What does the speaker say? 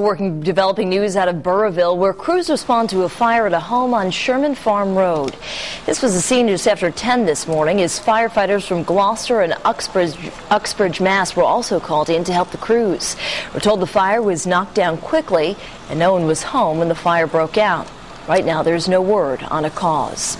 Working developing news out of Burrillville where crews respond to a fire at a home on Sherman Farm Road. This was the scene just after 10 this morning as firefighters from Glocester and Uxbridge, Uxbridge, Mass were also called in to help the crews. We're told the fire was knocked down quickly and no one was home when the fire broke out. Right now, there's no word on a cause.